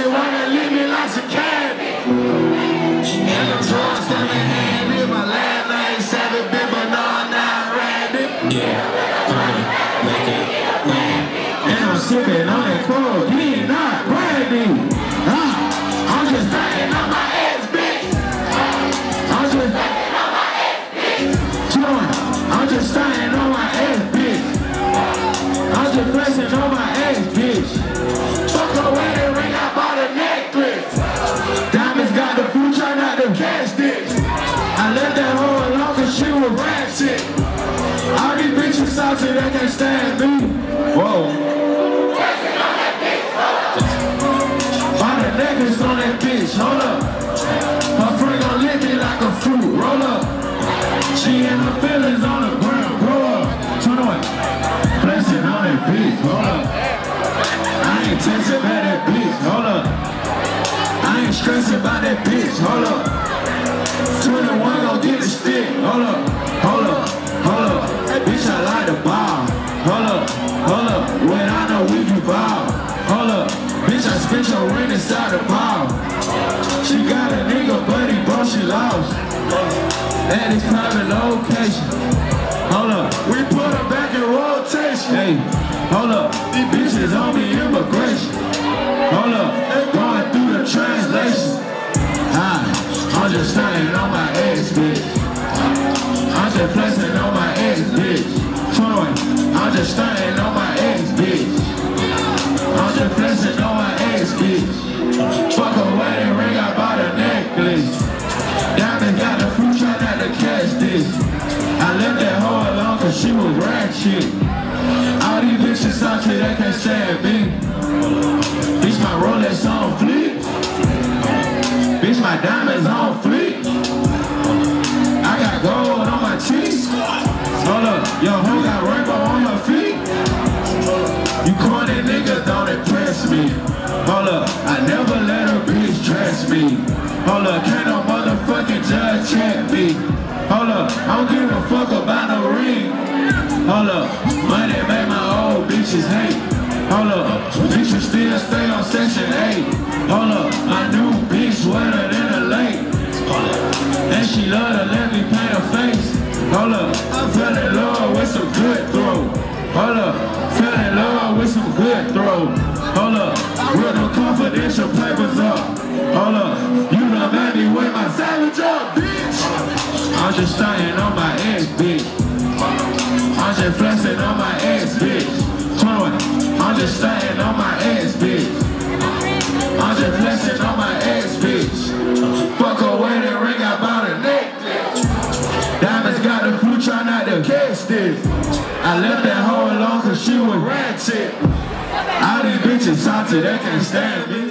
she wanna leave me like some candy. And the drugs in my hand, live my last name, savage, bit, but no, I'm not rabbit. Yeah, money, make it rain. And I'm sipping on that codeine, not brandy. Alone cause she was ratchet. All these bitches salty, they can't stand me. Whoa. Buy the necklace on that bitch, hold up. Her friend gon' lick me like a fruit, roll up. She and her feelings on the ground, grow up. Turn away. Flexing on that bitch, hold up. I ain't texting about that bitch, hold up. I ain't stressing about that bitch, hold up. Hold up, hold up, hold up. Bitch, I like the ball, hold up, hold up. When I know we can ball, hold up. Bitch, I spent your ring inside the ball. She got a nigga, but he broke, she lost. At his private location. Hold up, we put her back in rotation. Hey, hold up, these bitches on me immigration. Hold up, going through the translation. I'm just standing on my ass, bitch. I left that hoe alone cause she was ratchet. All these bitches salty, they can't stand me. Bitch, my Rolex on fleek. Bitch, my diamonds on fleek. I got gold on my cheeks. Hold up, your hoe got rainbow on her feet. You corny niggas don't impress me. Hold up, I never let a bitch dress me. Hold up, can't check me. Hold up, I don't give a fuck about no ring. Hold up, money make my old bitches hate. Hold up, bitches still stay on section 8. Hold up, my new bitch wetter than a lake. And she love to let me paint her face. Hold up, I fell in love with some good throw. Hold up, fell in love with some good throw. Hold up, real confidential papers up. Bitch. I'm just flexing on my ass, bitch. 21, I'm just standing on my ass, bitch. I'm just flexing on my ass, bitch. Fuck a wedding ring, I bought a necklace. Diamonds got the fruit, try not to catch this. I left that hoe alone cause she was ratchet. All these bitches salty, they can't stand me.